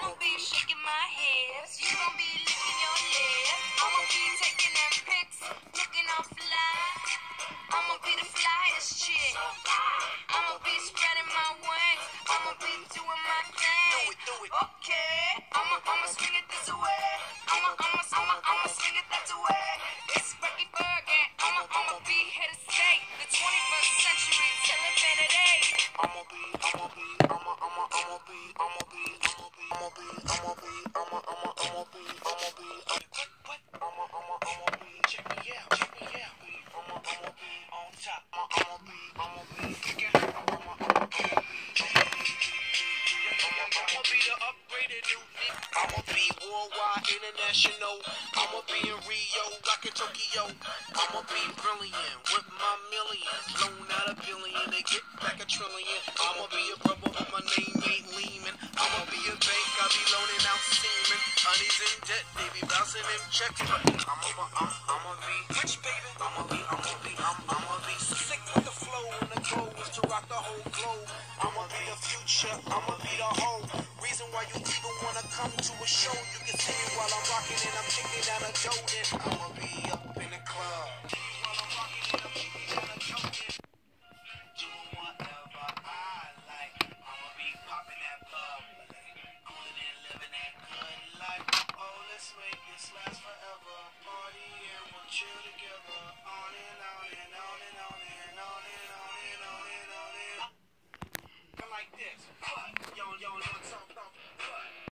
I'ma be shaking my hips. You gon' be licking your lips. I'ma be taking them pics, looking all fly. I'ma be the flyest chick. I'ma be spreading my wings. I'ma be doing my thing. Okay, I'ma I'ma swing it this way. I'ma I'ma I'ma I'ma swing it that way. It's Becky Bergen. I'ma I'ma be here to stay. The 21st century till infinity. Eh? I'ma be, I'ma be, I'ma, I'ma, I'ma be, I'ma international. I'ma be in Rio, rockin' Tokyo. I'ma be brilliant with my millions, loan out a billion to get back a trillion. I'ma be a brother, but my name ain't bouncing them checks, I'ma, I'm, I'ma be rich, baby. I'ma be, I'ma be, I'm, I'ma be sick with the flow, and the goal is to rock the whole globe. I'ma be the future, I'ma be the whole reason why you even wanna come to a show. You can see me while I'm rocking and I'm kicking out a dough. And I'ma be nights last forever. Party and we'll chill together.